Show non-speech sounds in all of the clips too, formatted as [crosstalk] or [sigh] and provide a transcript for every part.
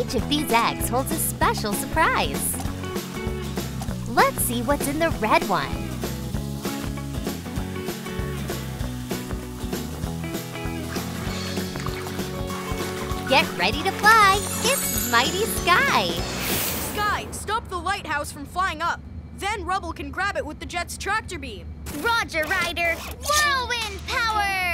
Each of these eggs holds a special surprise. Let's see what's in the red one. Get ready to fly. It's Mighty Sky. Sky, stop the lighthouse from flying up. Then Rubble can grab it with the jet's tractor beam. Roger, Ryder. Whirlwind power!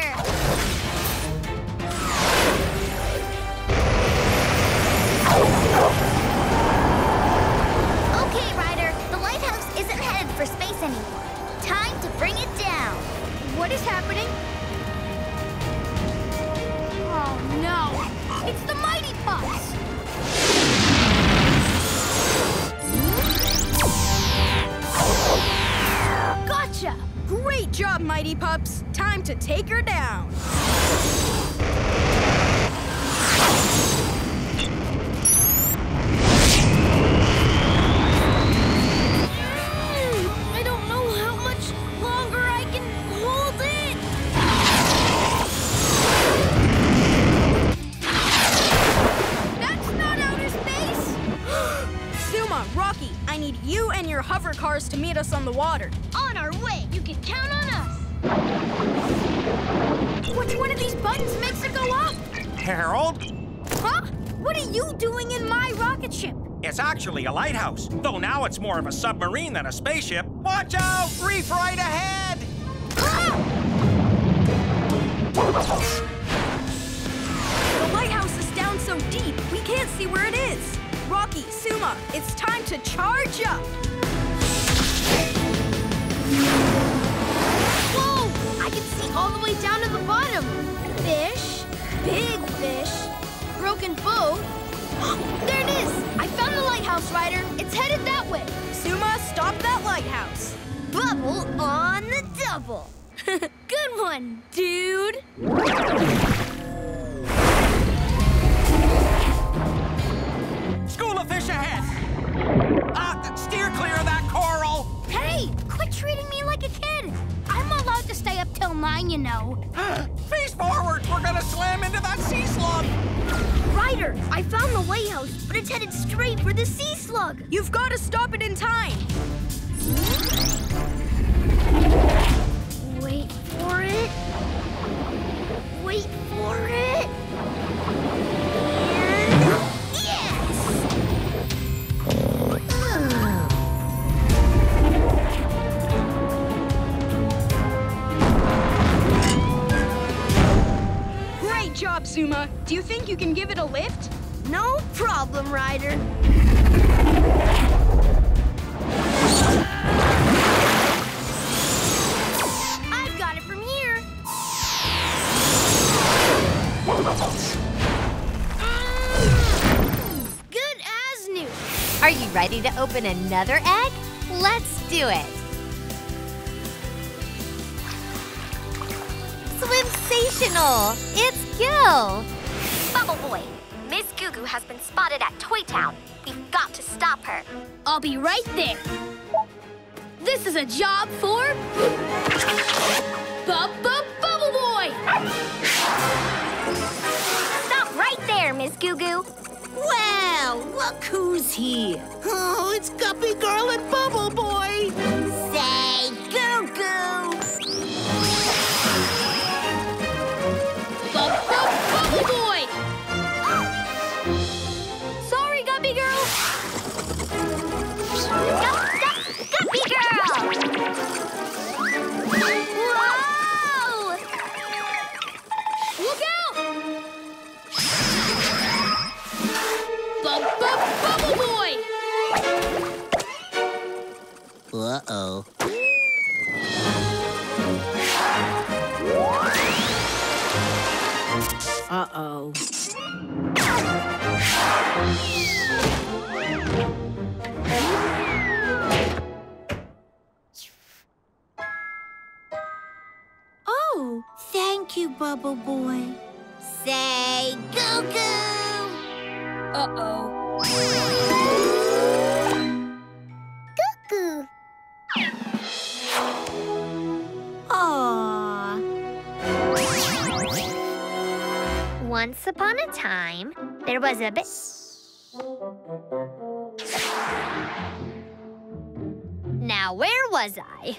Okay, Ryder. The lighthouse isn't headed for space anymore. Time to bring it down. What is happening? Oh no! It's the Mighty Pups! Gotcha! Great job, Mighty Pups! Time to take her down! Meet us on the water. On our way. You can count on us. Which one of these buttons makes it go up? Harold, Huh? What are you doing in my rocket ship? it's actually a lighthouse, though now it's more of a submarine than a spaceship. Watch out! Reef right ahead! The lighthouse is down so deep, we can't see where it is. Rocky, Zuma, it's time to charge up. Broken boat. [gasps] there it is! I found the lighthouse, Ryder. It's headed that way. Zuma, stop that lighthouse. Bubble on the double. [laughs] Good one, dude. School of fish ahead! Uh, steer clear of that coral! Hey, quit treating me like a kid. I'm allowed to stay up till nine, you know. Headed straight for the sea slug. You've got to stop it in time. Wait for it. Wait for it. And yes! Great job, Zuma. Do you think you can give it a lift? Problem, Ryder. I've got it from here. Good as new. Are you ready to open another egg? Let's do it. Swimsational! It's Gil! Bubble Boy, Miss Goo Goo has been spotted at Toy Town. We've got to stop her. I'll be right there. This is a job for Bubba Bubble Boy. Stop right there, Miss Goo Goo. Well, look who's here. Oh, it's Guppy Girl and Bubble Boy. Say Uh-oh. Oh, thank you, Bubble Boy. Say goo goo. Uh-oh. Once upon a time, there was a bit. Now, where was I?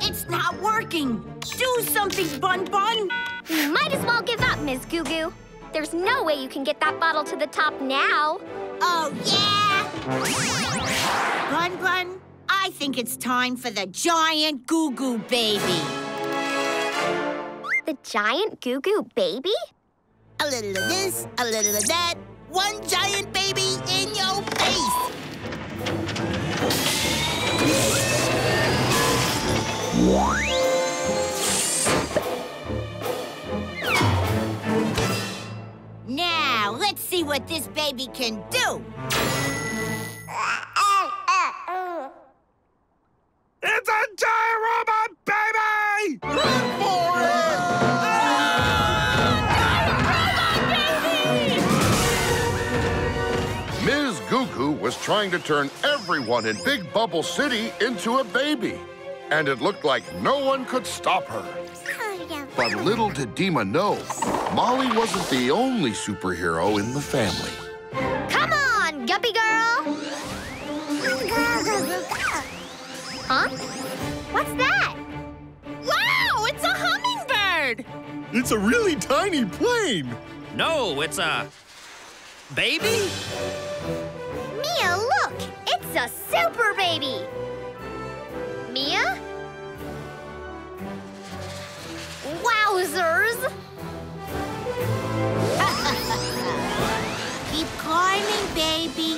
It's not working. Do something, Bun Bun. You might as well give up, Ms. Goo Goo. There's no way you can get that bottle to the top now. Oh, yeah? Bun Bun, I think it's time for the giant Goo Goo baby. The giant Goo Goo baby? A little of this, a little of that. One giant baby in your face. Now, let's see what this baby can do. Trying to turn everyone in Big Bubble City into a baby. And it looked like no one could stop her. But little did Deema know, Molly wasn't the only superhero in the family. Come on, Guppy Girl! Huh? What's that? Wow, it's a hummingbird! It's a really tiny plane. No, it's a baby? A super baby! Mia? Wowzers! [laughs] Keep climbing, baby.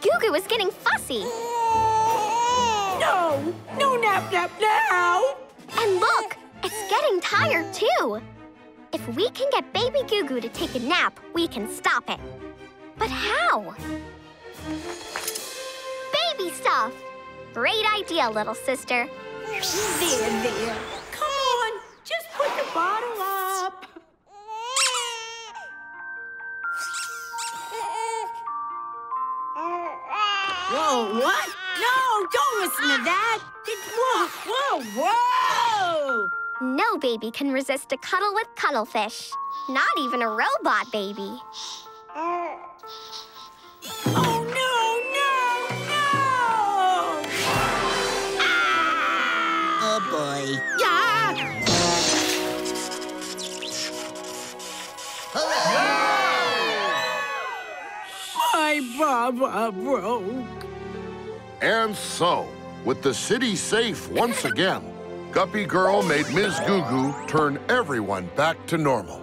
Goo Goo is getting fussy. No, no nap nap now. And look, it's getting tired too. If we can get Baby Goo Goo to take a nap, we can stop it. But how? Baby stuff! Great idea, little sister. There, there. Whoa, what? No, don't listen to that. It, whoa, whoa, whoa! No baby can resist a cuddle with cuttlefish. Not even a robot baby. Oh, no, no, no! Oh, boy. Yeah! My Baba broke. And so, with the city safe once again, Guppy Girl made Ms. Goo Goo turn everyone back to normal.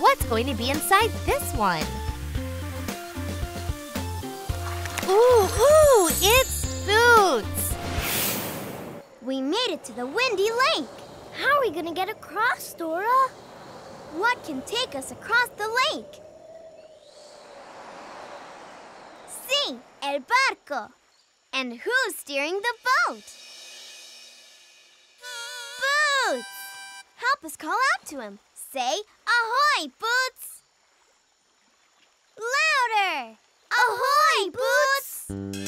What's going to be inside this one? Ooh, ooh, it's Boots! We made it to the Windy Lake. How are we gonna get across, Dora? What can take us across the lake? Sí, el barco. And who's steering the boat? Boots! Help us call out to him. Say, ahoy, Boots! Louder! Ahoy, Boots!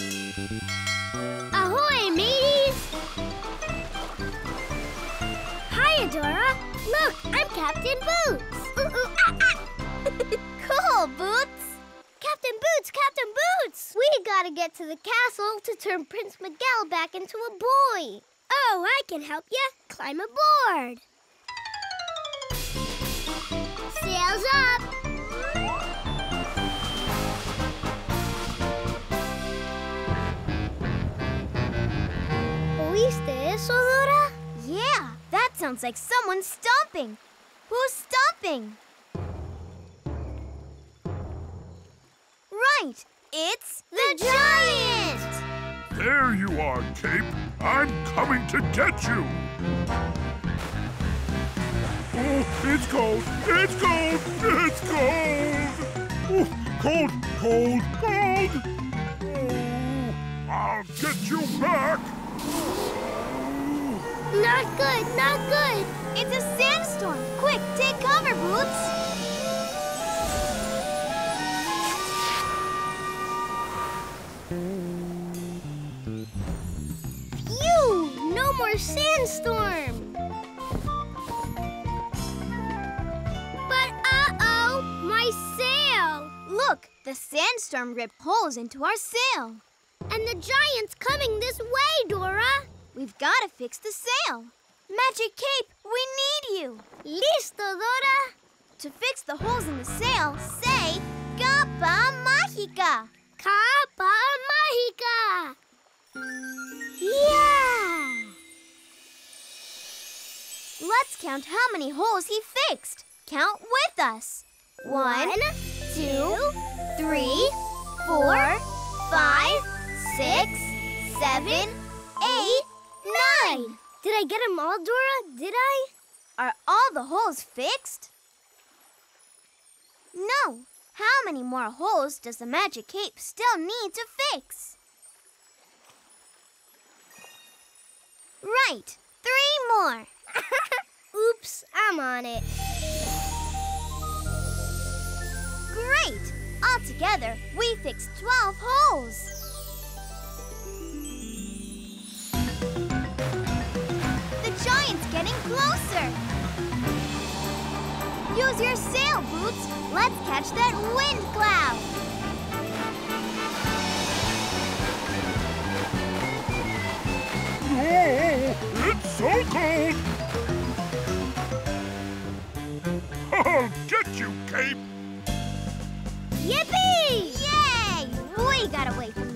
Captain Boots. Ooh, ooh, ah, ah. cool, Boots. Captain Boots, Captain Boots! We gotta get to the castle to turn Prince Miguel back into a boy. Oh, I can help you. Climb aboard. Sails up. ¿Oíste eso, Dora? Yeah, that sounds like someone stomping. Who's stomping? Right, it's the, giant! There you are, Cape. I'm coming to get you. Oh, it's cold. It's cold. It's cold. Oh, cold, cold, cold. Oh, I'll get you back. Not good, not good. It's a sandstorm. Quick, take cover, Boots. Phew! No more sandstorm. But uh-oh, my sail. Look, the sandstorm ripped holes into our sail. And the giant's coming this way, Dora. We've got to fix the sail. Magic Cape, we need you. Listo, Dora. To fix the holes in the sail, say Capa Mágica. Capa Mágica. Yeah! Let's count how many holes he fixed. Count with us. One, two, three, four, five, six, seven, eight, nine. Did I get them all, Dora? Did I? Are all the holes fixed? No. How many more holes does the magic cape still need to fix? Right. Three more. [laughs] Oops, I'm on it. Great! Altogether, we fixed 12 holes. Giant's getting closer. Use your sail, Boots. Let's catch that wind cloud. Oh, it's so cold. I'll get you, Cape. Yippee! Yay! We got away from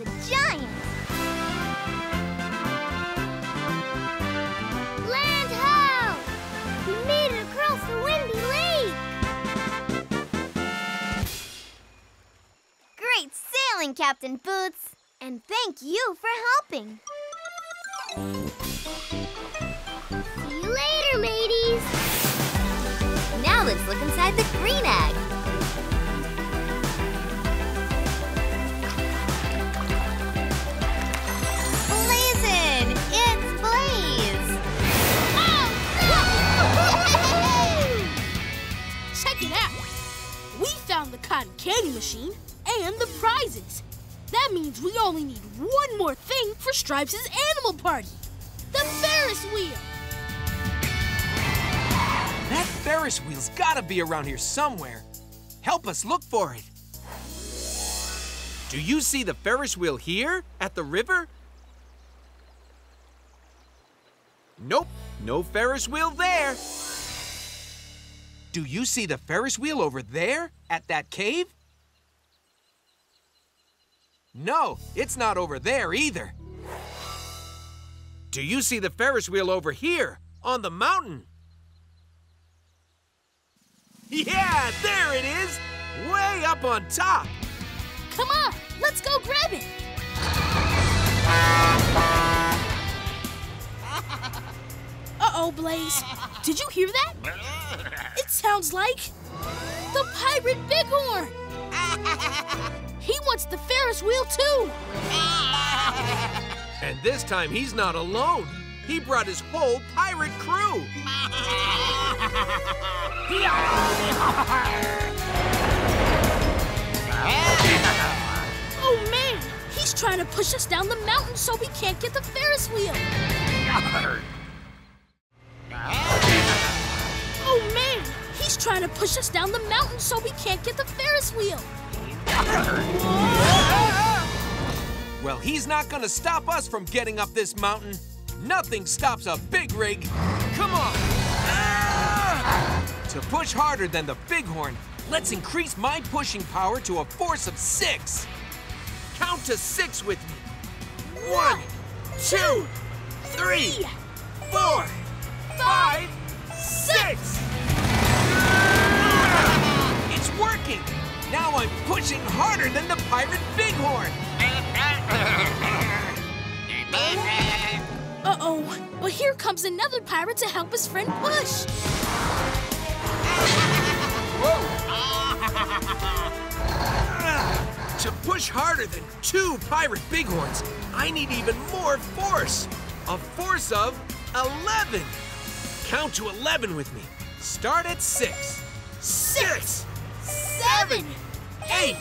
sailing, Captain Boots. And thank you for helping. See you later, mateys. Now let's look inside the green egg. Blazin'! It's Blaze! Check it out! We found the cotton candy machine and the prizes. That means we only need one more thing for Stripes' animal party. The Ferris wheel! That Ferris wheel's gotta be around here somewhere. Help us look for it. Do you see the Ferris wheel here at the river? Nope, no Ferris wheel there. Do you see the Ferris wheel over there at that cave? No, it's not over there either. Do you see the Ferris wheel over here on the mountain? Yeah, there it is! Way up on top! Come on, let's go grab it! [laughs] Uh-oh, Blaze. Did you hear that? [laughs] It sounds like the pirate Bighorn. [laughs] He wants the Ferris wheel too. [laughs] And this time he's not alone. He brought his whole pirate crew. [laughs] Oh man, he's trying to push us down the mountain so we can't get the Ferris wheel. [laughs] Oh man, he's trying to push us down the mountain so we can't get the Ferris wheel. Well, he's not gonna stop us from getting up this mountain. Nothing stops a big rig. Come on! To push harder than the bighorn, let's increase my pushing power to a force of six. Count to six with me. One, two, three, four, five, six. It's working. Now I'm pushing harder than the pirate bighorn. Uh-oh, Well, here comes another pirate to help his friend push. [laughs] To push harder than two pirate bighorns, I need even more force. A force of 11. Count to 11 with me. Start at six. Six, seven, eight,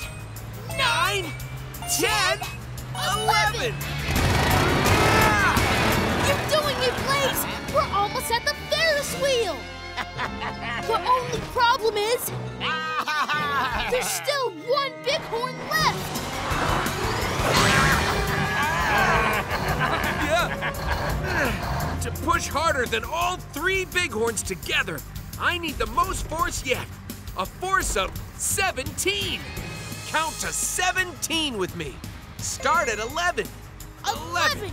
nine, ten, eleven. You're doing it, Blaze! We're almost at the Ferris wheel! [laughs] the only problem is... [laughs] There's still one bighorn left! Yeah. [laughs] to push harder than all three bighorns together, I need the most force yet. A force of 17. Count to 17 with me. Start at 11. 11,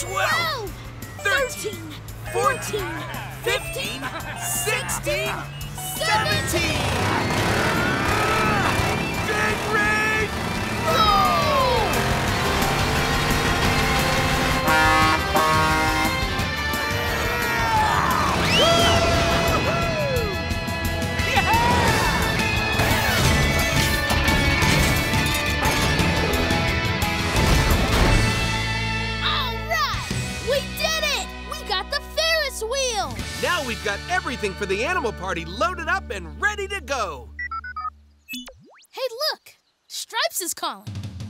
12, 13, 14, 15, 16, 17! Big Rig! Everything for the animal party loaded up and ready to go. Hey, look! Stripes is calling.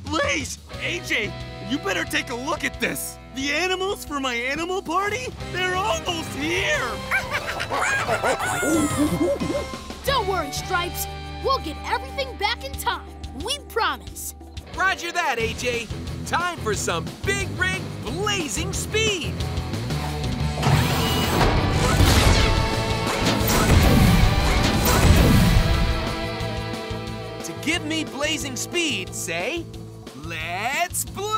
Blaze! AJ, you better take a look at this. The animals for my animal party? They're almost here! [laughs] Don't worry, Stripes. We'll get everything back in time. We promise. Roger that, AJ. Time for some big rig blazing speed. Give me blazing speed, say, let's blaze!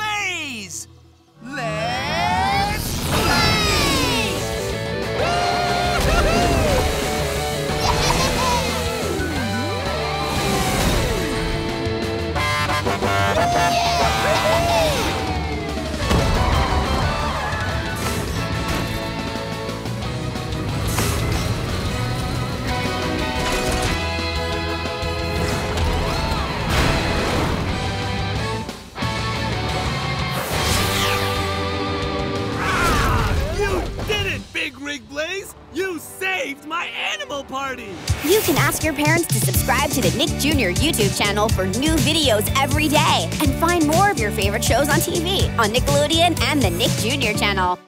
Your parents to subscribe to the Nick Jr. YouTube channel for new videos every day and find more of your favorite shows on TV on Nickelodeon and the Nick Jr. channel.